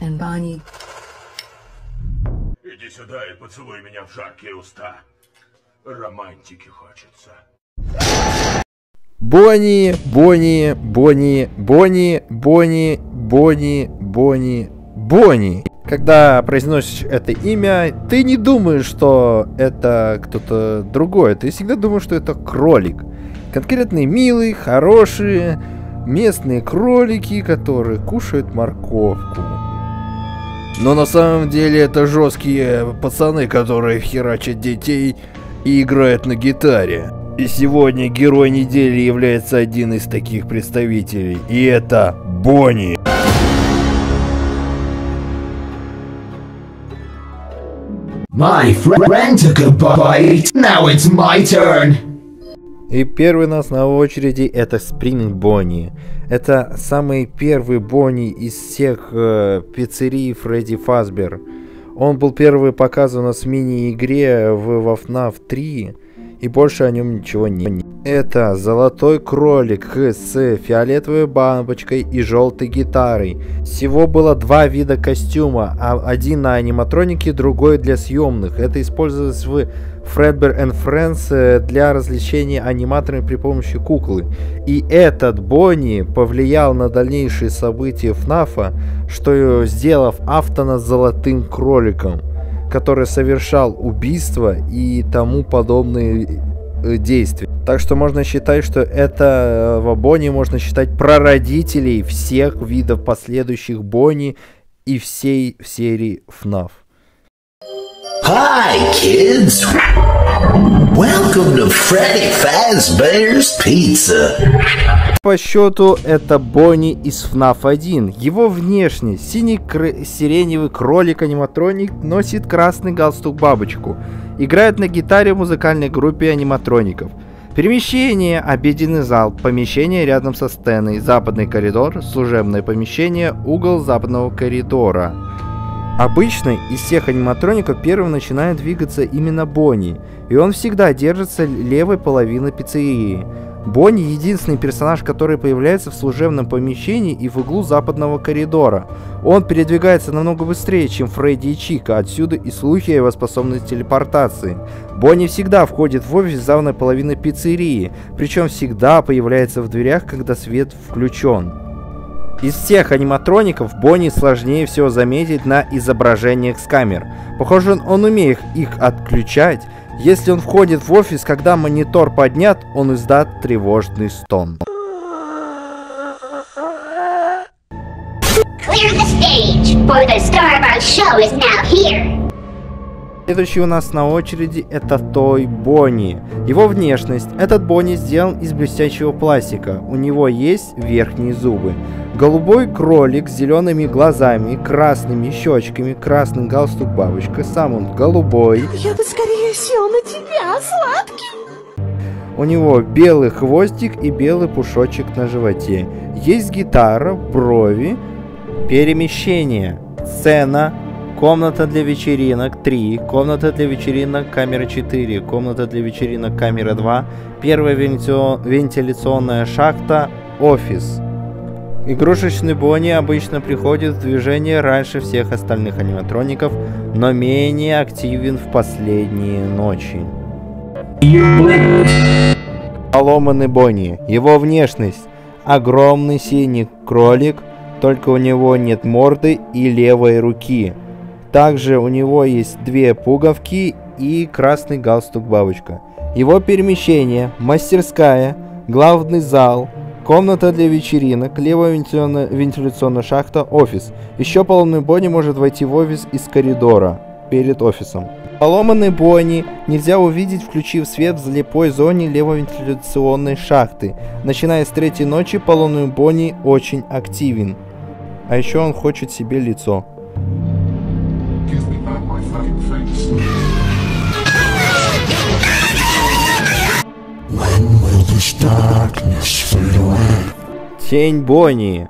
And Bonnie Иди сюда и поцелуй меня в жаркие уста. Романтики хочется. Бонни, Бонни, Бонни, Бонни, Бонни, Бонни, Бонни, Бонни. Когда произносишь это имя, ты не думаешь, что это кто-то другой. Ты всегда думаешь, что это кролик. Конкретные милые, хорошие, местные кролики, которые кушают морковку. Но на самом деле это жесткие пацаны, которые херачат детей и играют на гитаре. И сегодня герой недели является один из таких представителей. И это Бонни. My friend took a bite. Now it's my turn. И первый у нас на очереди это Спринг Бонни. Это самый первый Бонни из всех э, пиццерий Фредди Фазбер. Он был первый показан у нас мини-игре в FNAF 3 и больше о нем ничего нет. Это золотой кролик с фиолетовой бабочкой и желтой гитарой. Всего было два вида костюма, а один на аниматронике, другой для съемных. Это использовалось в Fredbear and Friends э, для развлечения аниматорами при помощи куклы. И этот Бонни повлиял на дальнейшие события ФНАФа, что сделав Автона золотым кроликом который совершал убийства и тому подобные э, действия. Так что можно считать, что это в Бонни можно считать прародителей всех видов последующих Бонни и всей серии FNAF. Hi, kids. Welcome to Freddy Fazbear's Pizza. По счету это Бонни из FNAF 1. Его внешность, синий кр- сиреневый кролик аниматроник носит красный галстук бабочку. Играет на гитаре в музыкальной группе аниматроников. Перемещение, обеденный зал, помещение рядом со сценой, западный коридор, служебное помещение, угол западного коридора. Обычно из всех аниматроников первым начинает двигаться именно Бонни, и он всегда держится левой половины пиццерии. Бонни единственный персонаж, который появляется в служебном помещении и в углу западного коридора. Он передвигается намного быстрее, чем Фредди и Чика, отсюда и слухи о его способности телепортации. Бонни всегда входит в офис западной половины пиццерии, причем всегда появляется в дверях, когда свет включен. Из всех аниматроников Бонни сложнее всего заметить на изображениях с камер. Похоже, он, умеет их отключать. Если он входит в офис, когда монитор поднят, он издаст тревожный стон. Следующий у нас на очереди это Той Бонни. Его внешность. Этот Бонни сделан из блестящего пластика. У него есть верхние зубы. Голубой кролик с зелеными глазами, красными щечками, красный галстук бабочка. Сам он голубой. Я бы скорее сел на тебя, сладкий. У него белый хвостик и белый пушочек на животе. Есть гитара, брови, перемещение, сцена, комната для вечеринок 3, комната для вечеринок камера 4, комната для вечеринок камера 2, первая вентиляционная шахта, офис. Игрушечный Бонни обычно приходит в движение раньше всех остальных аниматроников, но менее активен в последние ночи. Поломанный Бонни. Его внешность. Огромный синий кролик, только у него нет морды и левой руки. Также у него есть две пуговки и красный галстук бабочка. Его перемещение, мастерская, главный зал, комната для вечеринок, левая вентиляционная, вентиляционная шахта, офис. Еще поломанный Бонни может войти в офис из коридора перед офисом. Поломанный Бонни нельзя увидеть, включив свет в слепой зоне левой вентиляционной шахты. Начиная с третьей ночи, поломанный Бонни очень активен. А еще он хочет себе лицо. When Тень Бонни.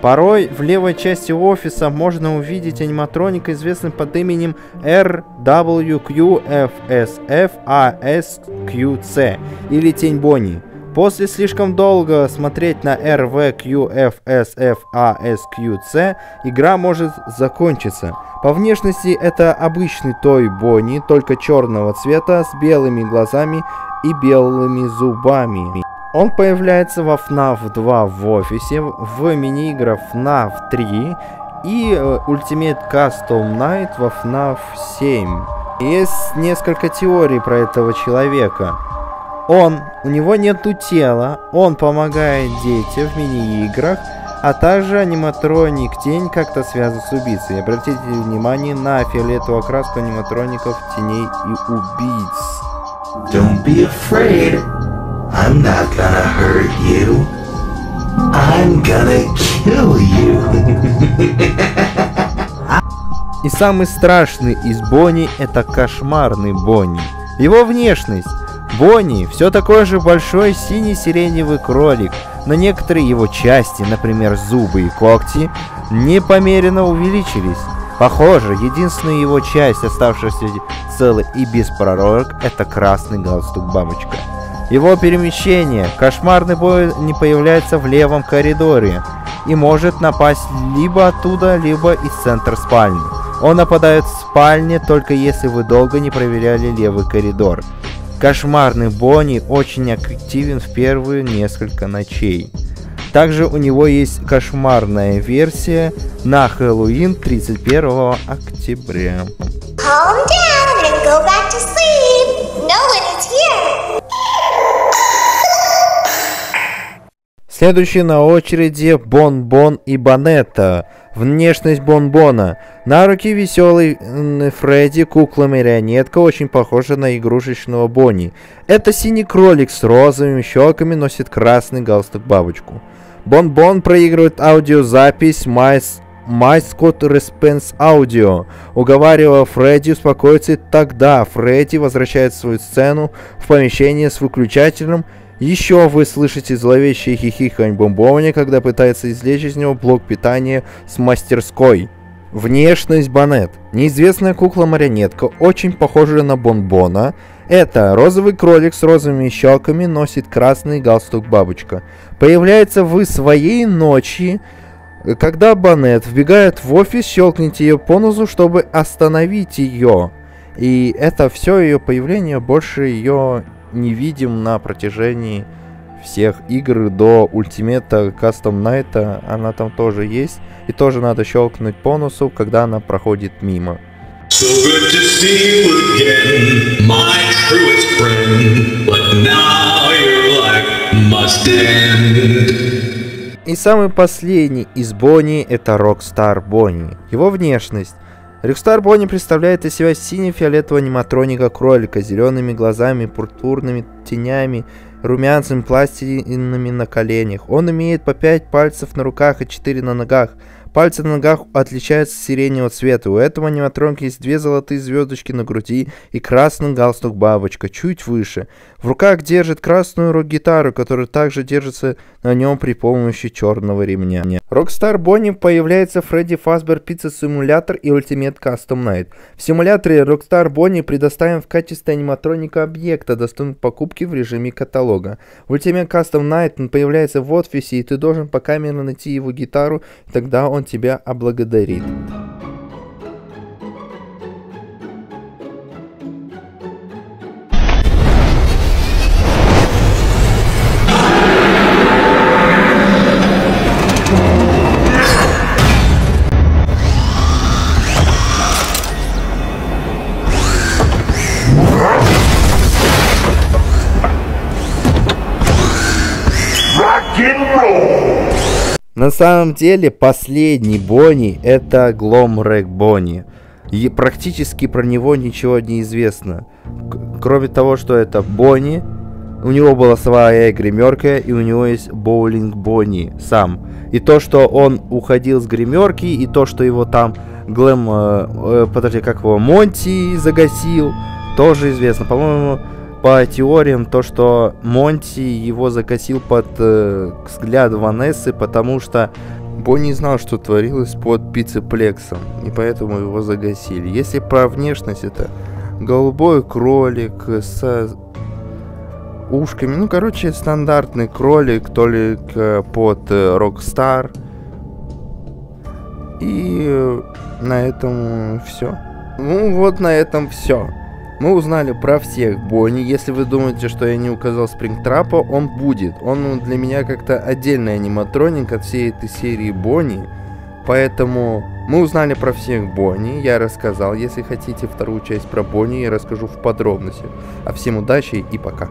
Порой в левой части офиса можно увидеть аниматроника, известный под именем RWQFSFASQC или Тень Бонни. После слишком долго смотреть на RVQFSFASQC игра может закончиться. По внешности это обычный той Бонни, только черного цвета, с белыми глазами и белыми зубами. Он появляется во FNAF 2 в офисе, в мини-играх FNAF 3 и э, Ultimate Custom Night во FNAF 7. Есть несколько теорий про этого человека. Он, у него нету тела, он помогает детям в мини-играх, а также аниматроник тень как-то связан с убийцей. Обратите внимание на фиолетовую окраску аниматроников теней и убийц. Don't be afraid. I'm not gonna hurt you. I'm gonna kill you. И самый страшный из Бонни это кошмарный Бонни. Его внешность. Бонни все такой же большой синий-сиреневый кролик, но некоторые его части, например зубы и когти, непомеренно увеличились. Похоже, единственная его часть, оставшаяся целой и без пророк, это красный галстук бабочка. Его перемещение. Кошмарный бой не появляется в левом коридоре и может напасть либо оттуда, либо из центра спальни. Он нападает в спальне только если вы долго не проверяли левый коридор. Кошмарный Бонни очень активен в первые несколько ночей. Также у него есть кошмарная версия на Хэллоуин 31 октября. Calm Следующий на очереди Бон-Бон и Банетта. Внешность Бон-Бона. На руки веселый Фредди, кукла-марионетка, очень похожа на игрушечного Бонни. Это синий кролик с розовыми щеками, носит красный галстук-бабочку. Бон-Бон проигрывает аудиозапись Майс Майскот Респенс Аудио, уговаривая Фредди успокоиться, тогда Фредди возвращает свою сцену в помещение с выключателем. Еще вы слышите зловещее хихикань бомбования, когда пытается извлечь из него блок питания с мастерской. Внешность Банет. Неизвестная кукла-марионетка, очень похожая на Бонбона. Это розовый кролик с розовыми щеками, носит красный галстук-бабочка. Появляется в своей ночи, когда Банет вбегает в офис, щелкните ее по носу, чтобы остановить ее. И это все ее появление, больше ее не видим на протяжении всех игр до Ультимета Custom Night. Она там тоже есть. И тоже надо щелкнуть по носу, когда она проходит мимо. So good to see you again, my truest friend. But now your life must end. И самый последний из Бонни это Rockstar Бонни. Его внешность. Rockstar Бонни представляет из себя сине-фиолетового аниматроника кролика с зелеными глазами, пурпурными тенями, румянцем пластинами на коленях. Он имеет по 5 пальцев на руках и 4 на ногах. Пальцы на ногах отличаются сиреневого цвета. У этого аниматроника есть две золотые звездочки на груди и красный галстук бабочка, чуть выше. В руках держит красную рок-гитару, которая также держится на нем при помощи черного ремня. Rockstar Бонни появляется Фредди Фазбер Пицца Симулятор и Ultimate Custom Night. В симуляторе Rockstar Бонни предоставим в качестве аниматроника объекта, доступный к покупке в режиме каталога. В Ultimate Custom Night появляется в офисе, и ты должен по камере найти его гитару, тогда он тебя облагодарит. На самом деле, последний Бонни это Гломрек Бонни. И практически про него ничего не известно. К- кроме того, что это Бонни, у него была своя гримерка, и у него есть боулинг Бонни сам. И то, что он уходил с гримерки, и то, что его там Глэм, э, э, подожди, как его, Монти загасил, тоже известно. По-моему, по теориям, то, что Монти его закосил под э, взгляд Ванессы, потому что Бонни знал, что творилось под пиццеплексом, и поэтому его загасили. Если про внешность, это голубой кролик с ушками. Ну, короче, стандартный кролик, только под э, Rockstar. И э, на этом все. Ну вот на этом все. Мы узнали про всех Бонни. Если вы думаете, что я не указал Спрингтрапа, он будет. Он для меня как-то отдельный аниматроник от всей этой серии Бонни. Поэтому мы узнали про всех Бонни. Я рассказал. Если хотите вторую часть про Бонни, я расскажу в подробностях. А всем удачи и пока.